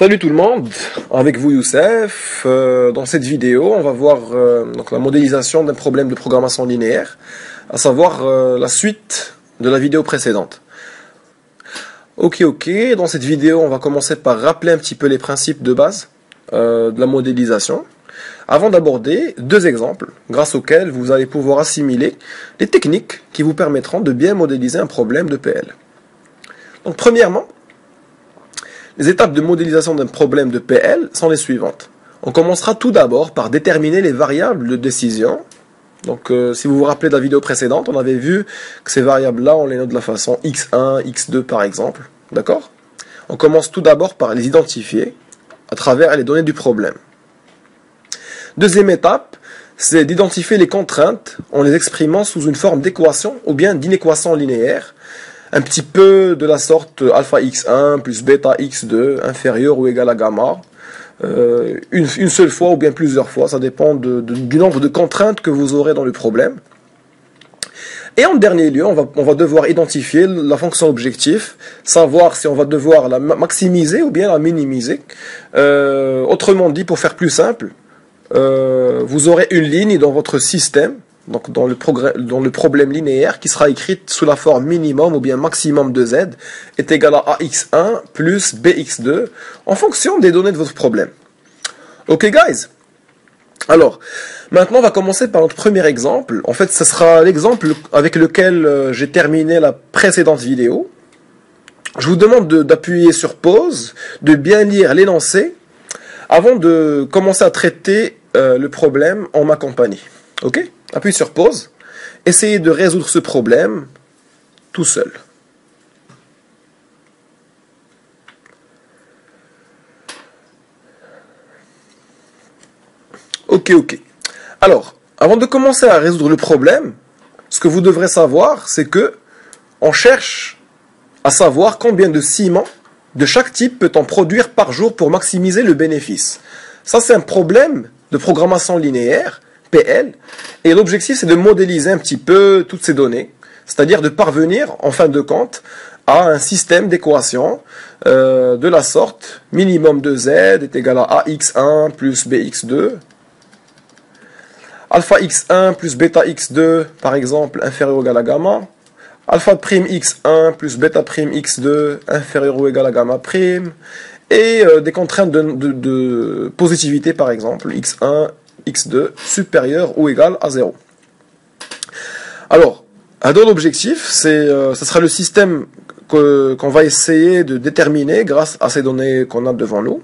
Salut tout le monde, avec vous Youssef. Euh, dans cette vidéo, on va voir euh, donc la modélisation d'un problème de programmation linéaire, à savoir euh, la suite de la vidéo précédente. Ok, ok, dans cette vidéo, on va commencer par rappeler un petit peu les principes de base de la modélisation, avant d'aborder deux exemples, grâce auxquels vous allez pouvoir assimiler les techniques qui vous permettront de bien modéliser un problème de PL. Donc premièrement, les étapes de modélisation d'un problème de PL sont les suivantes. On commencera tout d'abord par déterminer les variables de décision. Donc, euh, si vous vous rappelez de la vidéo précédente, on avait vu que ces variables-là, on les note de la façon x1, x2 par exemple. D'accord? On commence tout d'abord par les identifier à travers les données du problème. Deuxième étape, c'est d'identifier les contraintes en les exprimant sous une forme d'équation ou bien d'inéquation linéaire un petit peu de la sorte alpha x1 plus bêta x2 inférieur ou égal à gamma. Euh, une, seule fois ou bien plusieurs fois, ça dépend du nombre de contraintes que vous aurez dans le problème. Et en dernier lieu, on va, on va devoir identifier la fonction objectif, savoir si on va devoir la maximiser ou bien la minimiser. Euh, autrement dit, pour faire plus simple, euh, vous aurez une ligne dans votre système donc dans le, problème linéaire qui sera écrite sous la forme minimum ou bien maximum de z est égal à ax1 plus bx2 en fonction des données de votre problème. Ok guys? Alors, maintenant on va commencer par notre premier exemple. En fait, ce sera l'exemple avec lequel euh, j'ai terminé la précédente vidéo. Je vous demande d'appuyer sur pause, de bien lire l'énoncé, avant de commencer à traiter euh, le problème en ma compagnie. Ok? Appuyez sur pause. Essayez de résoudre ce problème tout seul. Ok, ok. Alors, avant de commencer à résoudre le problème, ce que vous devrez savoir, c'est que on cherche à savoir combien de ciment de chaque type peut-on produire par jour pour maximiser le bénéfice. Ça, c'est un problème de programmation linéaire PL. Et l'objectif, c'est de modéliser un petit peu toutes ces données, c'est-à-dire de parvenir, en fin de compte, à un système d'équation euh, de la sorte minimum de z est égal à ax1 plus bx2, alpha x1 plus bêta x2, par exemple, inférieur ou égal à gamma, alpha prime x1 plus bêta prime x2 inférieur ou égal à gamma prime, et euh, des contraintes de, de, positivité, par exemple, x1 x2 supérieur ou égal à 0. Alors, un autre objectif, c'est, euh, ce sera le système qu'on va essayer de déterminer grâce à ces données qu'on a devant nous.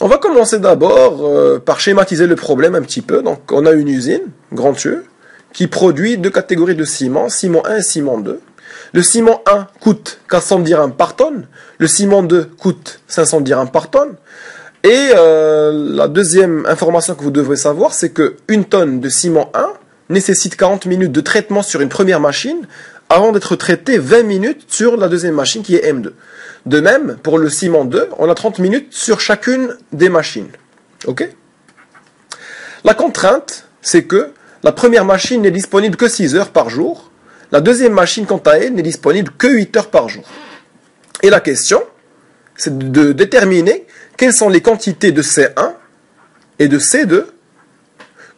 On va commencer d'abord euh, par schématiser le problème un petit peu. Donc, on a une usine, Grand Thieu, qui produit deux catégories de ciment, ciment 1 et ciment 2. Le ciment 1 coûte 400 dirhams par tonne, le ciment 2 coûte 500 dirhams par tonne. Et euh, la deuxième information que vous devrez savoir, c'est que une tonne de ciment 1 nécessite 40 minutes de traitement sur une première machine avant d'être traité 20 minutes sur la deuxième machine qui est M2. De même, pour le ciment 2, on a 30 minutes sur chacune des machines. OK? La contrainte, c'est que la première machine n'est disponible que 6 heures par jour. La deuxième machine, quant à elle, n'est disponible que 8 heures par jour. Et la question, c'est de déterminer quelles sont les quantités de C1 et de C2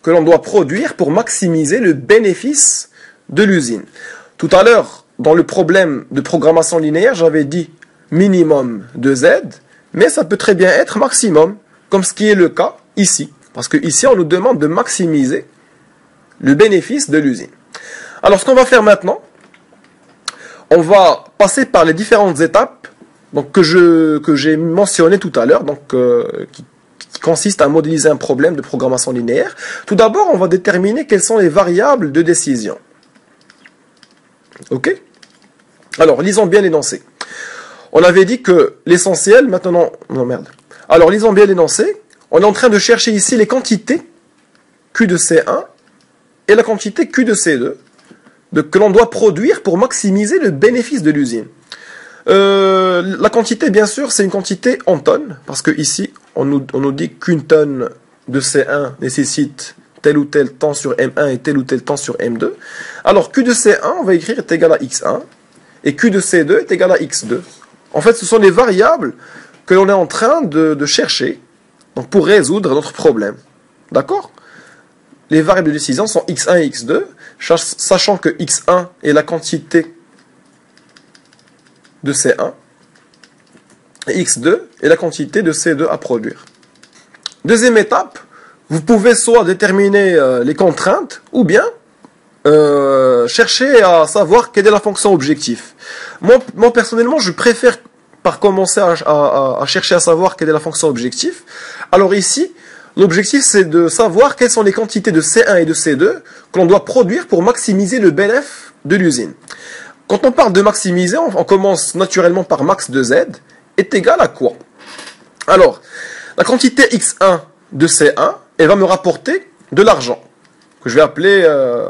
que l'on doit produire pour maximiser le bénéfice de l'usine? Tout à l'heure, dans le problème de programmation linéaire, j'avais dit minimum de Z, mais ça peut très bien être maximum, comme ce qui est le cas ici. Parce que ici, on nous demande de maximiser le bénéfice de l'usine. Alors, ce qu'on va faire maintenant, on va passer par les différentes étapes donc que je que j'ai mentionné tout à l'heure, euh, qui, consiste à modéliser un problème de programmation linéaire. Tout d'abord, on va déterminer quelles sont les variables de décision. Ok? Alors, lisons bien l'énoncé. On avait dit que l'essentiel, maintenant, non merde. Alors, lisons bien l'énoncé. On est en train de chercher ici les quantités Q de C1 et la quantité Q de C2 de, que l'on doit produire pour maximiser le bénéfice de l'usine. Euh, la quantité, bien sûr, c'est une quantité en tonnes, parce que ici, on nous, on nous dit qu'une tonne de C1 nécessite tel ou tel temps sur M1 et tel ou tel temps sur M2. Alors, Q de C1, on va écrire est égal à X1, et Q de C2 est égal à X2. En fait, ce sont les variables que l'on est en train de, chercher pour résoudre notre problème. D'accord? Les variables de décision sont x1 et x2, sachant que x1 est la quantité de C1 et x2 est la quantité de C2 à produire. Deuxième étape, vous pouvez soit déterminer euh, les contraintes ou bien euh, chercher à savoir quelle est la fonction objectif. Moi, personnellement, je préfère par commencer à, chercher à savoir quelle est la fonction objectif. Alors ici, l'objectif c'est de savoir quelles sont les quantités de C1 et de C2 que l'on doit produire pour maximiser le bénéfice de l'usine. Quand on parle de maximiser, on, commence naturellement par max de Z est égal à quoi? Alors, la quantité X1 de C1, elle va me rapporter de l'argent, que je vais appeler euh,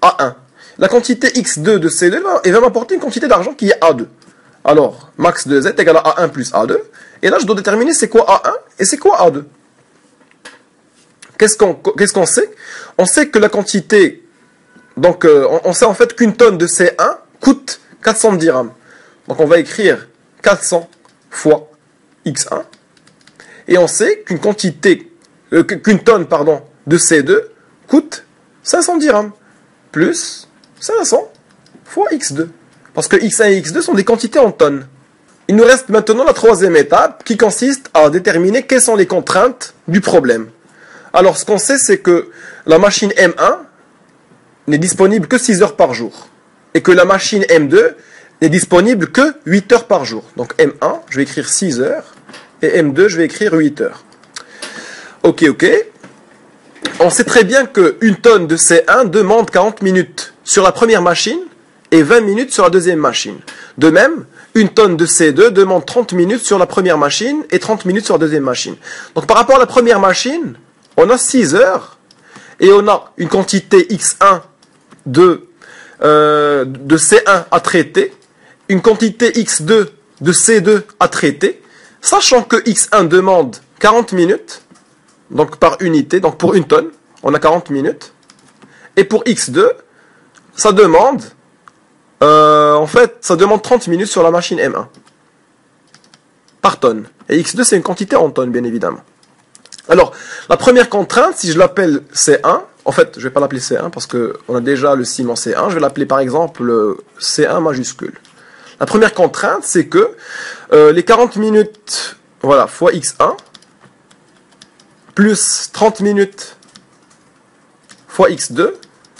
A1. La quantité X2 de C2, elle va m'apporter une quantité d'argent qui est A2. Alors, max de Z est égal à A1 plus A2. Et là, je dois déterminer c'est quoi A1 et c'est quoi A2. Qu'est-ce qu'on sait? On sait que la quantité, donc euh, on, sait en fait qu'une tonne de C1 coûte 400 dirhams. Donc on va écrire 400 fois X1. Et on sait qu'une quantité, euh, qu'une tonne pardon, de C2 coûte 500 dirhams. Plus 500 fois X2. Parce que X1 et X2 sont des quantités en tonnes. Il nous reste maintenant la troisième étape qui consiste à déterminer quelles sont les contraintes du problème. Alors ce qu'on sait c'est que la machine M1 n'est disponible que 6 heures par jour. Et que la machine M2 n'est disponible que 8 heures par jour. Donc M1, je vais écrire 6 heures, et M2, je vais écrire 8 heures. Ok, ok. On sait très bien qu'une tonne de C1 demande 40 minutes sur la première machine et 20 minutes sur la deuxième machine. De même, une tonne de C2 demande 30 minutes sur la première machine et 30 minutes sur la deuxième machine. Donc par rapport à la première machine, on a 6 heures et on a une quantité X1 de, euh, de C1 à traiter une quantité x2 de C2 à traiter, sachant que x1 demande 40 minutes, donc par unité, donc pour une tonne, on a 40 minutes, et pour x2, ça demande, euh, en fait, ça demande 30 minutes sur la machine M1, par tonne. Et x2, c'est une quantité en tonnes, bien évidemment. Alors, la première contrainte, si je l'appelle C1, en fait, je ne vais pas l'appeler C1 parce qu'on a déjà le ciment C1, je vais l'appeler par exemple C1 majuscule. La première contrainte, c'est que euh, les 40 minutes voilà, fois x1 plus 30 minutes fois x2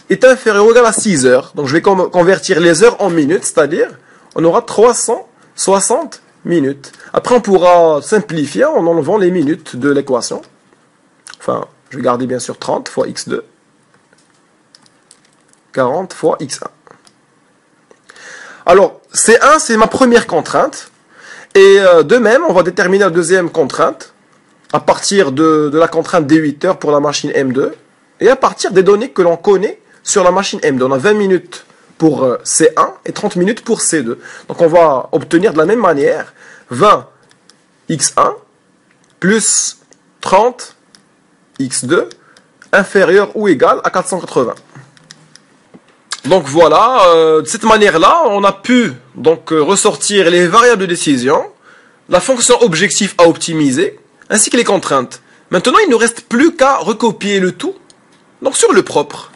est inférieur ou égal à 6 heures. Donc je vais convertir les heures en minutes, c'est-à-dire on aura 360 minutes. Après on pourra simplifier en enlevant les minutes de l'équation. Enfin, je vais garder bien sûr 30 fois x2. 40 fois x1. Alors, C1, c'est ma première contrainte. Et euh, de même, on va déterminer la deuxième contrainte à partir de, la contrainte des 8 heures pour la machine M2 et à partir des données que l'on connaît sur la machine M2. On a 20 minutes pour euh, C1 et 30 minutes pour C2. Donc on va obtenir de la même manière 20 x1 plus 30 x2 inférieur ou égal à 480. Donc voilà, euh, de cette manière-là, on a pu donc euh, ressortir les variables de décision, la fonction objectif à optimiser, ainsi que les contraintes. Maintenant, il ne reste plus qu'à recopier le tout, donc sur le propre.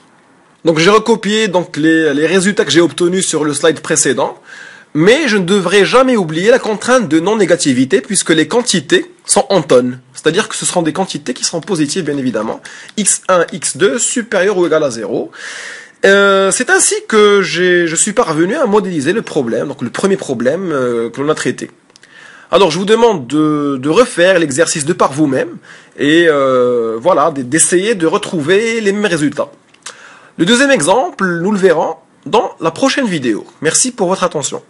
Donc j'ai recopié donc les, les résultats que j'ai obtenus sur le slide précédent, mais je ne devrais jamais oublier la contrainte de non-négativité puisque les quantités sont en tonnes. C'est-à-dire que ce seront des quantités qui seront positives bien évidemment. x1, x2 supérieur ou égal à 0. Euh, c'est ainsi que je suis parvenu à modéliser le problème, donc le premier problème euh, que l'on a traité. Alors je vous demande de, refaire l'exercice de par vous-même et euh, voilà, d'essayer de retrouver les mêmes résultats. Le deuxième exemple, nous le verrons dans la prochaine vidéo. Merci pour votre attention.